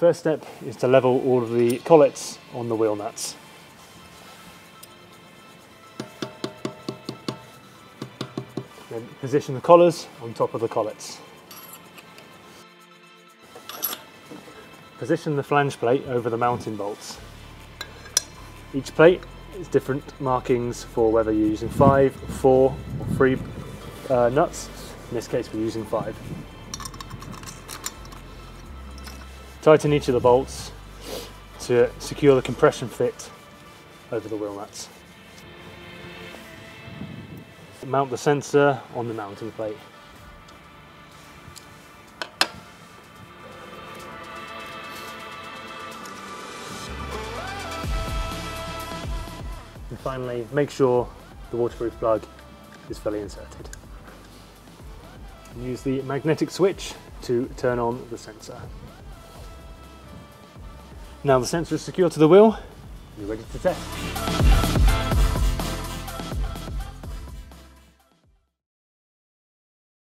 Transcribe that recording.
First step is to level all of the collets on the wheel nuts. Then position the collars on top of the collets. Position the flange plate over the mounting bolts. Each plate is different markings for whether you're using five, four, or three uh, nuts. In this case, we're using five. Tighten each of the bolts to secure the compression fit over the wheel nuts. Mount the sensor on the mounting plate. And finally, make sure the waterproof plug is fully inserted. Use the magnetic switch to turn on the sensor. Now the sensor is secure to the wheel, you're ready to test.